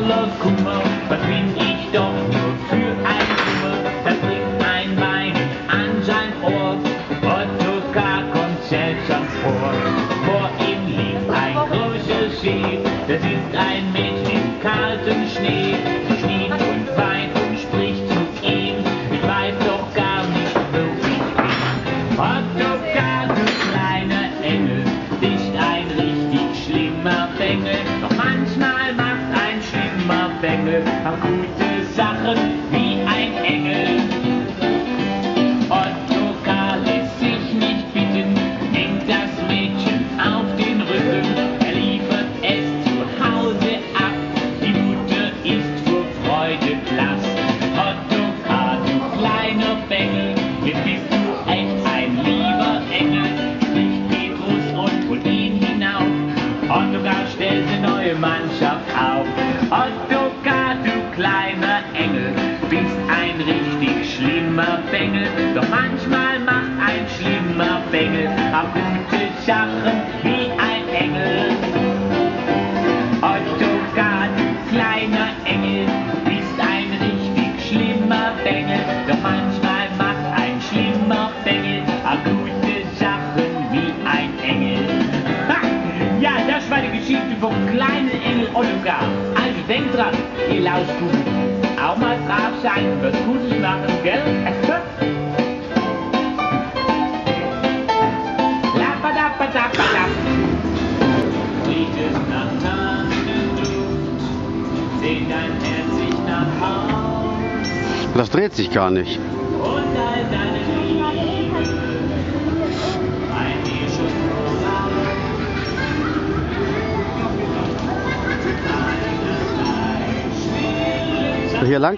voller Kummer, was bin ich doch nur für ein Kummer, das bringt ein Wein an sein Ohr, Ottokar kommt selbst ans Vor, vor ihm liegt ein großes Schiff, das ist ein Mädchen im kalten Schnee, Bengel auch gute Sachen wie ein Engel. Ottokar lässt sich nicht bitten, hängt das Mädchen auf den Rücken, er liefert es zu Hause ab, die Mutter ist vor Freude blass. Kleiner Engel, bist ein richtig schlimmer Bengel. Doch manchmal macht ein schlimmer Bengel auch gute Sachen wie ein Engel. Ottokar, du kleiner Engel, bist ein richtig schlimmer Bengel. Doch manchmal macht ein schlimmer Bengel auch gute Sachen wie ein Engel. Ha! Ja, das war die Geschichte vom kleinen Engel Ottokar. Dran, ihr Lausbuben. Auch mal brav sein, was Gutes machen, gell? Lapadapadapadap. Riecht es nach Tannenduft, sehnt dein Herz sich nach Haus Das dreht sich gar nicht. und all deine Liebe. Hier lang?